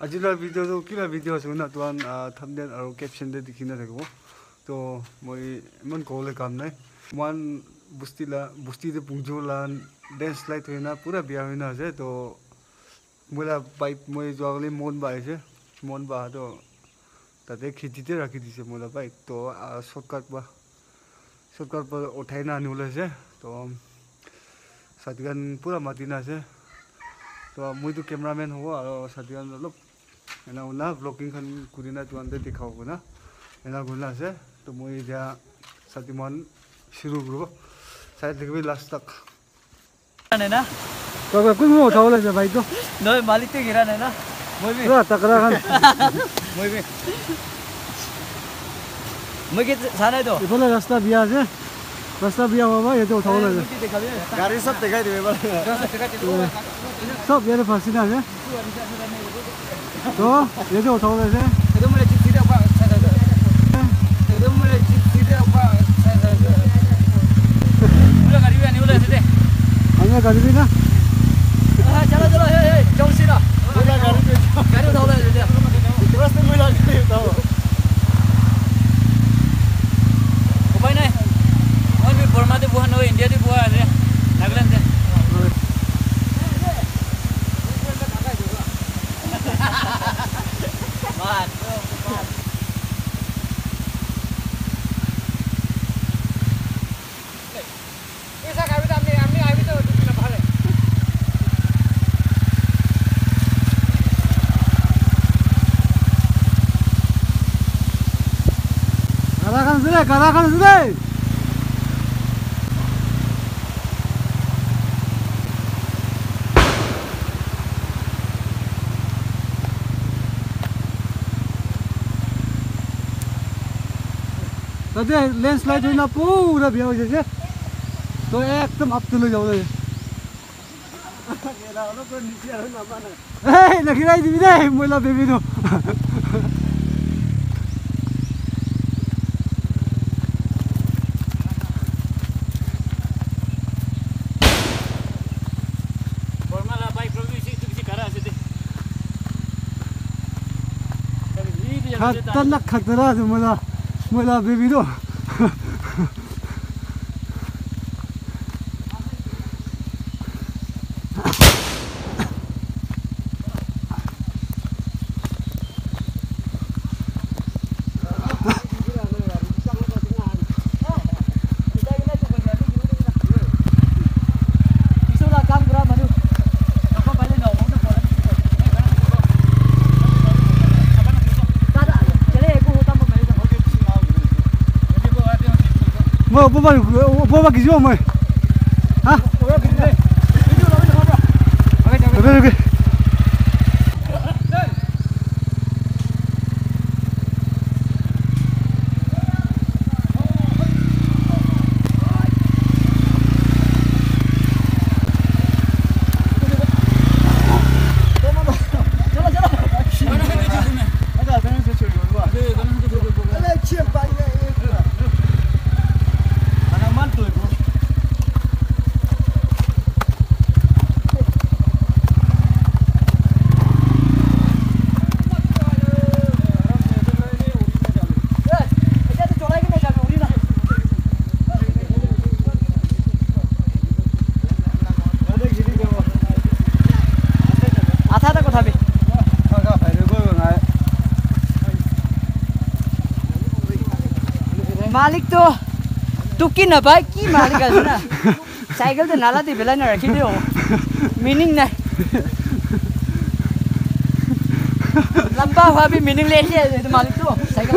আজিলা ভিডিঅ'টো কিবা ভিডিঅ' আছে না তোহান থামডেল আৰু কেপশ্যন দে দেখি নাথাকিব তো মই ইমান ক'বলৈ কাম নাই ইমান বস্তিলা বস্তিতে পুংজোলা ডেন্স লাইট হৈ না পুৰা বিয়া হৈ না আছে তো মোলা বাইক মই যোৱাকালি মন বা আহিছে মন তো তাতে খেতিতে ৰাখি দিছে মোলা বাইক তো শ্বৰ্টকাট বা শ্বৰ্টকাট পৰা উঠাই না আনিবলৈ আছে তো চাতিকান পুৰা মাতি না আছে। তো মইতো কেমেৰামেন হ'ব আৰু চাতিকান অলপ এনে শুনা ব্লগিংখন কুদিনা তোমাতে দেখাব না। এনে গুণা আছে। তো মই এতিয়া চাতিমান শুরু করবো চাই থাকিবি লাষ্ট তক na. তবে কোন সময় উঠাব লাগিছে বাইকটো Noi malik tu kira nè Muy takrakan. Muy bien. Muy bien. Sana itu. Ibu lah rasta biar aja. Rasta biar apa ya itu tahu lah. Garis sab dekat itu. Sab biar pasti aja. तो ये जो उठाओ वैसे तो मुझे chip सीधा ऊपर अच्छा था तो मुझे चिप सीधा ऊपर अच्छा था पूरा गरीबी नहीं बोला ऐसे थे हमने गरीबी ना buah no India di buah ada naglan deh. Kalahkan sudah, karakan sudah. બધે લેન્ડસ્લાઇડ હોઈને પૂરા ભેવ છે તો એકદમ આપતું જવું છે નખીરાઈ દીધી ને મોલા બેબીનું खतरनाक खतरा तुम्हाला Vai lá. 不不把我不把给叫我们，啊！我要给你，给你，老板你好点。OK OK OK。मालिक तो टुकी न भाई की मालिक है ना? साइकिल तो नाला दे बेला ना रखी दे मीनिंग ना। लंबा हुआ भी मीनिंग ले लिया मालिक तो। Cycle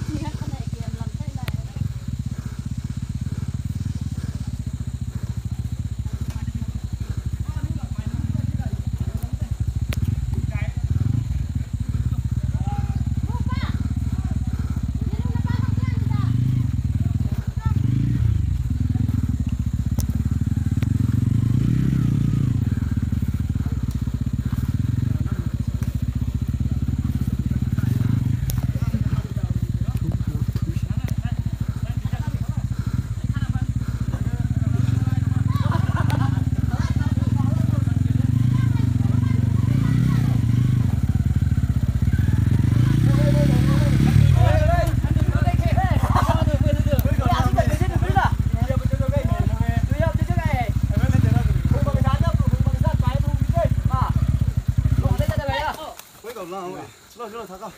일로 다가.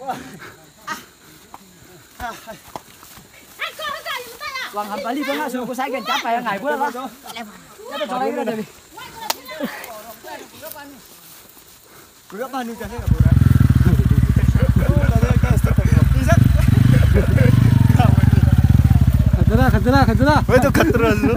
와. 아. Wang apa li bang suruh saya kencap ya ngai gua lah. Kita coba lagi tadi. Gua panu kasih enggak boleh. Katra, katra, katra. Wah itu katra lu.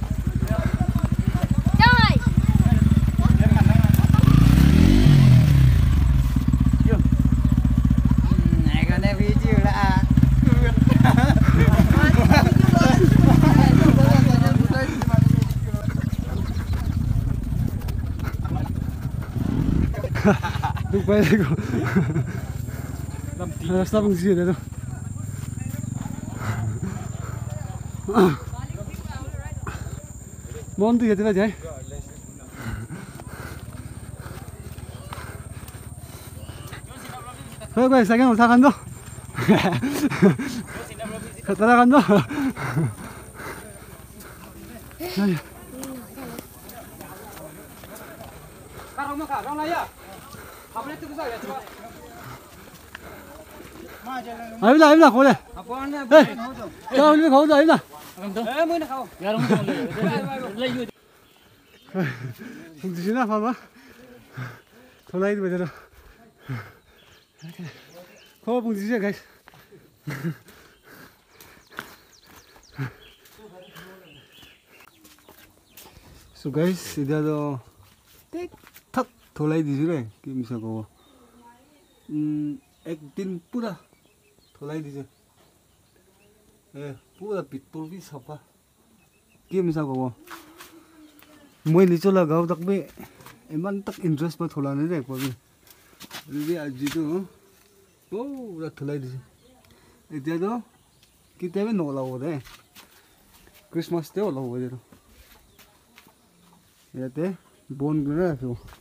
đúng vậy đấy cô làm sắp bằng gì đấy đâu. Món gì thế này chứ Thôi quay sang em sang ăn đâu Thật ra ăn đâu Đây. Các ông mà khả rong này à na. Ê, cho đi khổ rồi ấy là Eh mo na ka. Ya rong mo. Lai yu. không chỉ là phải thôi lấy bây giờ đâu khó bùng gì guys so guys इधर तो ঢলাই দিছোঁ ৰে কি মিছা ক'ব একদিন পূৰা ঢলাই দিছোঁ এ পূৰা পিতল কি চাফা কি মিছা ক'ব মই নিজলা গাঁও তাক বি ইমান তাক ইণ্টাৰেষ্ট পাই ঠলা নাই দেই কবি যদি আজিটো পূৰা ঠলাই দিছে এতিয়াতো কেতিয়াবা নগলাব দে ক্ৰিছমাছতে ওলাব এতিয়াতো ইয়াতে বন কৰি ৰাখিব